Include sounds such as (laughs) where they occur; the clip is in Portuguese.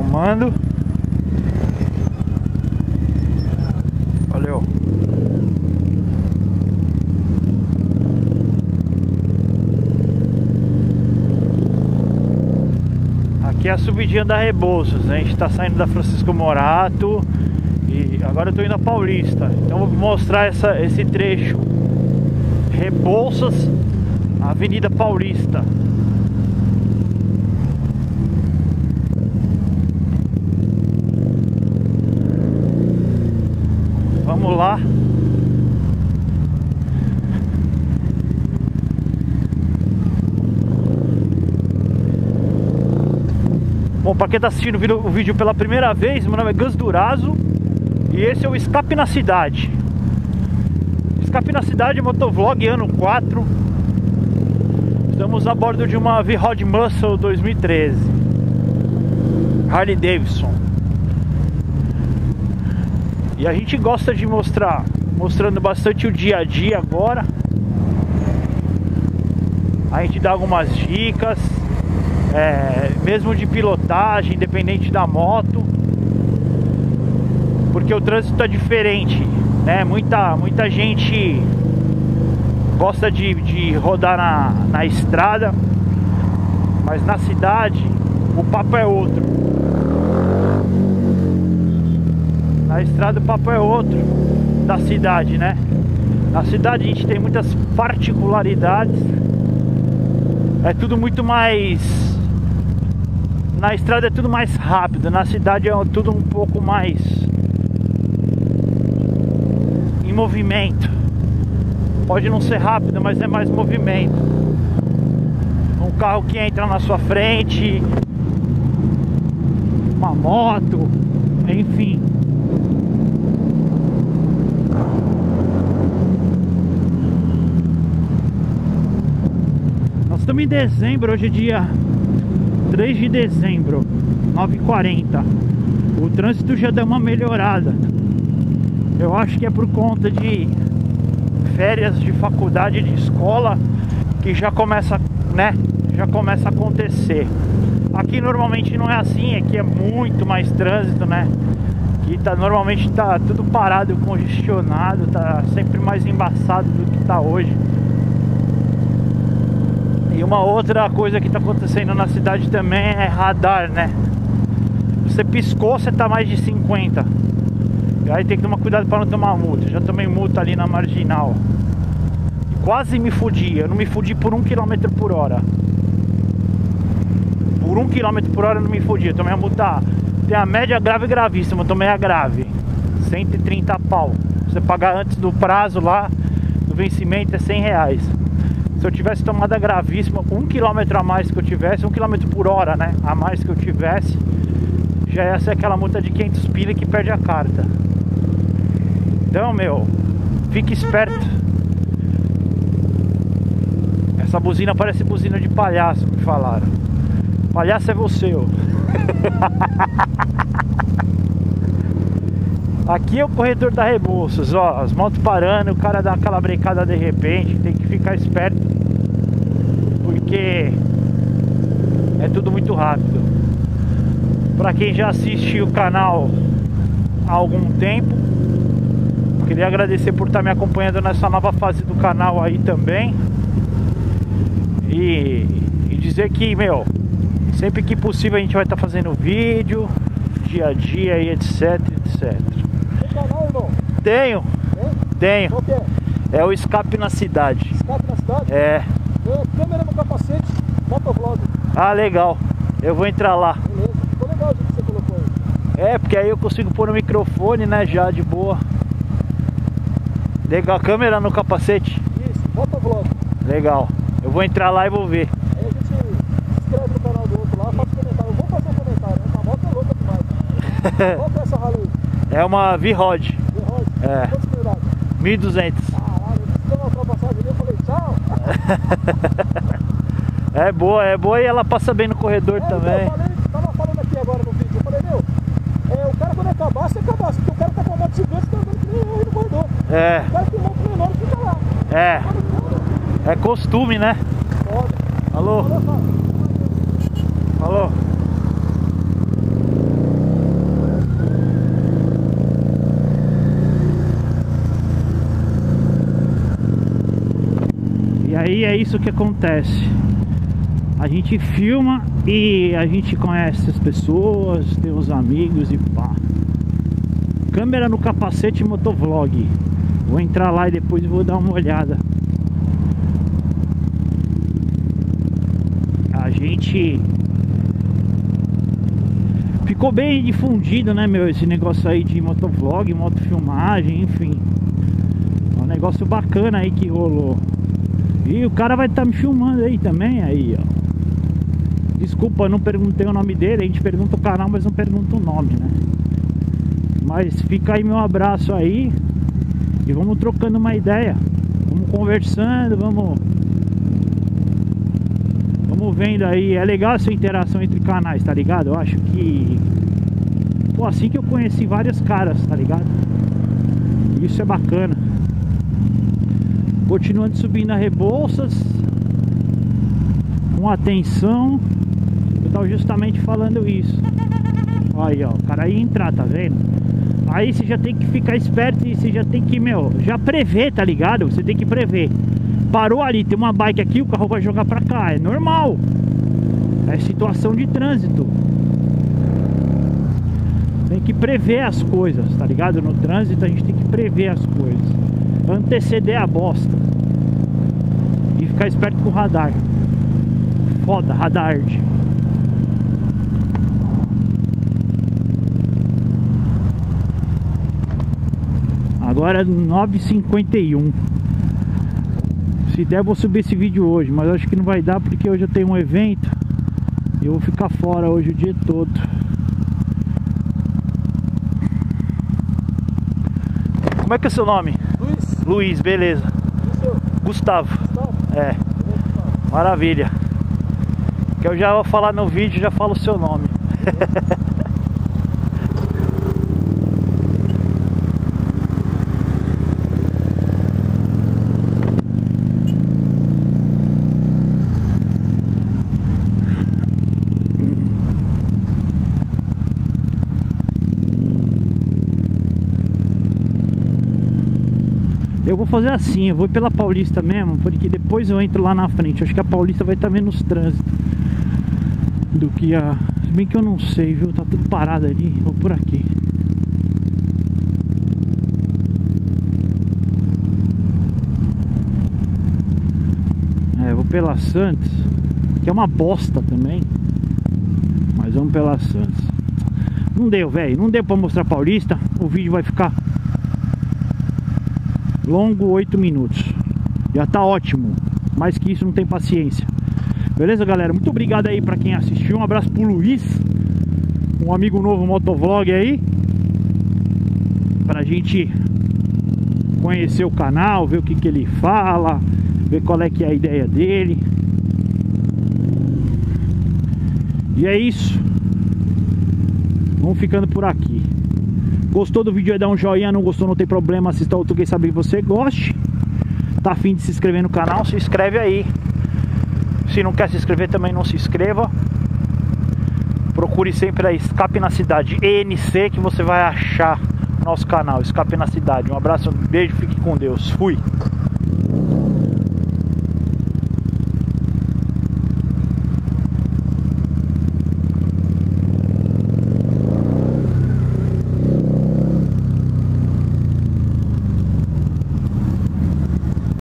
filmando. Valeu. Aqui é a subidinha da Rebouças. A gente está saindo da Francisco Morato e agora eu tô indo a Paulista. Então vou mostrar essa, esse trecho. Rebouças, Avenida Paulista. Vamos lá. Para quem está assistindo o vídeo pela primeira vez, meu nome é Gus Durazo e esse é o Escape na Cidade. Escape na Cidade, motovlog ano 4. Estamos a bordo de uma V-Rod Muscle 2013 Harley Davidson. E a gente gosta de mostrar, mostrando bastante o dia a dia agora. A gente dá algumas dicas, é, mesmo de pilotagem, independente da moto, porque o trânsito é diferente, né? Muita, muita gente gosta de, de rodar na, na estrada, mas na cidade o papo é outro. Na estrada o papo é outro da cidade, né? Na cidade a gente tem muitas particularidades. É tudo muito mais. Na estrada é tudo mais rápido, na cidade é tudo um pouco mais em movimento. Pode não ser rápido, mas é mais movimento. Um carro que entra na sua frente, uma moto, enfim. Estamos em dezembro, hoje é dia 3 de dezembro, 9h40. O trânsito já deu uma melhorada. Eu acho que é por conta de férias de faculdade, de escola, que já começa, né? Já começa a acontecer. Aqui normalmente não é assim, aqui é muito mais trânsito, né? Aqui tá, normalmente tá tudo parado, congestionado, tá sempre mais embaçado do que tá hoje. E uma outra coisa que está acontecendo na cidade também é radar, né? Você piscou, você tá mais de 50. E aí tem que tomar cuidado para não tomar multa. Já tomei multa ali na marginal. Quase me fudi. Eu não me fudi por um km por hora. Por um km por hora eu não me fudi. Eu tomei a multa. Tem a média grave e gravíssima. Eu tomei a grave. 130 pau. Você pagar antes do prazo lá, do vencimento é 100 reais. Se eu tivesse tomado a gravíssima, um quilômetro a mais que eu tivesse, um quilômetro por hora, né? A mais que eu tivesse, já ia ser aquela multa de 500 pila que perde a carta. Então, meu, fique esperto. Essa buzina parece buzina de palhaço, me falaram. Palhaço é você, ó. (laughs) Aqui é o corredor da Rebouças, ó, as motos parando, o cara dá aquela brecada de repente, tem que ficar esperto, porque é tudo muito rápido. Para quem já assiste o canal há algum tempo, queria agradecer por estar me acompanhando nessa nova fase do canal aí também. E, e dizer que, meu, sempre que possível a gente vai estar fazendo vídeo, dia a dia e etc, etc Tenho. Tenho. Qual é? É o Escape na Cidade. Escape na Cidade? É. é câmera no capacete, motovlog. Ah, legal. Eu vou entrar lá. Beleza. Ficou legal o que você colocou aí. É, porque aí eu consigo pôr no microfone, né, já de boa. Legal, câmera no capacete? Isso, motovlog. Legal. Eu vou entrar lá e vou ver. Aí a gente se inscreve no canal do outro lá, faz comentário. Eu vou fazer um comentário, né? A moto é louca demais. Qual que é essa Harley? É uma V-Rod. É. Quantos quilometragens? 1.200. Caralho, eu uma ultrapassagem ali, eu falei tchau. é boa, é boa e ela passa bem no corredor é, também. Eu falei, tava falando aqui agora no vídeo, eu falei, meu, é, o cara quando acabar, você acabar, porque o cara tá com a moto gigante, tá andando que nem eu no corredor. É. O cara com moto menor fica lá. É. É costume, né? Pode. Alô? Alô? Aí é isso que acontece. A gente filma e a gente conhece as pessoas, tem os amigos e pá. Câmera no capacete motovlog. Vou entrar lá e depois vou dar uma olhada. A gente ficou bem difundido, né, meu? Esse negócio aí de motovlog, motofilmagem, enfim. É um negócio bacana aí que rolou. E o cara vai estar tá me filmando aí também, aí, ó. Desculpa, não perguntei o nome dele, a gente pergunta o canal, mas não pergunta o nome, né? Mas fica aí meu abraço aí e vamos trocando uma ideia. Vamos conversando, vamos Vamos vendo aí, é legal essa interação entre canais, tá ligado? Eu acho que Pô, assim que eu conheci várias caras, tá ligado? Isso é bacana. Continuando subindo a Rebouças com atenção. Eu tava justamente falando isso. Aí, ó, o cara ia entrar, tá vendo? Aí você já tem que ficar esperto e você já tem que, meu, já prever, tá ligado? Você tem que prever. Parou ali, tem uma bike aqui, o carro vai jogar pra cá. É normal. É situação de trânsito. Tem que prever as coisas, tá ligado? No trânsito a gente tem que prever as coisas. Anteceder a bosta. E ficar esperto com o radar. Foda, radar. Agora 9h51 Se der vou subir esse vídeo hoje Mas acho que não vai dar porque hoje eu tenho um evento E eu vou ficar fora hoje o dia todo Como é que é seu nome? Luiz. Beleza Gustavo Gustavo? É Maravilha Que eu já vou falar no vídeo Já falo o seu nome (laughs) fazer assim, eu vou pela Paulista mesmo, porque depois eu entro lá na frente. Acho que a Paulista vai estar menos trânsito do que a. Se bem que eu não sei, viu? Tá tudo parado ali. Vou por aqui. É, vou pela Santos, que é uma bosta também. Mas vamos pela Santos. Não deu, velho. Não deu pra mostrar Paulista. O vídeo vai ficar longo 8 minutos. Já tá ótimo. Mais que isso não tem paciência. Beleza, galera? Muito obrigado aí pra quem assistiu. Um abraço pro Luiz, um amigo novo motovlog aí. Pra gente conhecer o canal, ver o que, que ele fala, ver qual é que é a ideia dele. E é isso. Vamos ficando por aqui. Gostou do vídeo aí, dá um joinha, não gostou, não tem problema, assista outro, quem sabe que você goste. Tá afim de se inscrever no canal, se inscreve aí. Se não quer se inscrever também não se inscreva. Procure sempre a Escape na Cidade, ENC, que você vai achar nosso canal, Escape na Cidade. Um abraço, um beijo, fique com Deus. Fui!